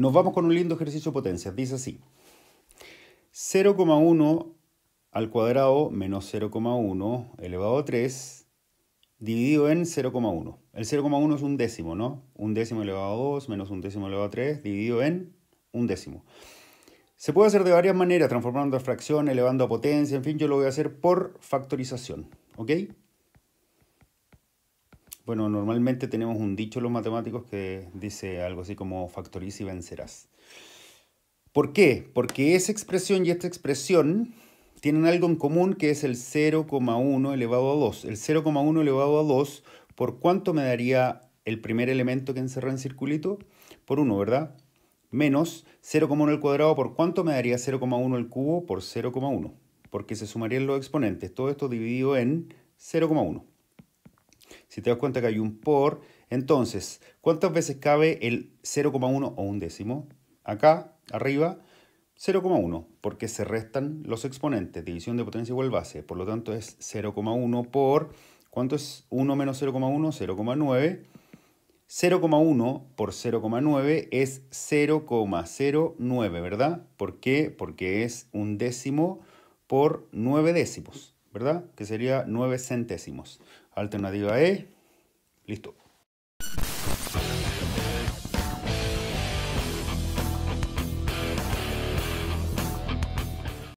Nos vamos con un lindo ejercicio de potencia. Dice así. 0,1 al cuadrado menos 0,1 elevado a 3 dividido en 0,1. El 0,1 es un décimo, ¿no? Un décimo elevado a 2 menos un décimo elevado a 3 dividido en un décimo. Se puede hacer de varias maneras, transformando a fracción, elevando a potencia, en fin, yo lo voy a hacer por factorización, ¿ok? Bueno, normalmente tenemos un dicho los matemáticos que dice algo así como factoriza y vencerás. ¿Por qué? Porque esa expresión y esta expresión tienen algo en común que es el 0,1 elevado a 2. El 0,1 elevado a 2, ¿por cuánto me daría el primer elemento que encerré en circulito? Por 1, ¿verdad? Menos 0,1 al cuadrado, ¿por cuánto me daría 0,1 al cubo? Por 0,1. Porque se sumarían los exponentes. Todo esto dividido en 0,1. Si te das cuenta que hay un por, entonces, ¿cuántas veces cabe el 0,1 o un décimo? Acá arriba 0,1, porque se restan los exponentes, división de potencia igual base, por lo tanto es 0,1 por, ¿cuánto es 1 menos 0,1? 0,9. 0,1 por 0,9 es 0,09, ¿verdad? ¿Por qué? Porque es un décimo por 9 décimos, ¿verdad? Que sería 9 centésimos. Alternativa E, listo.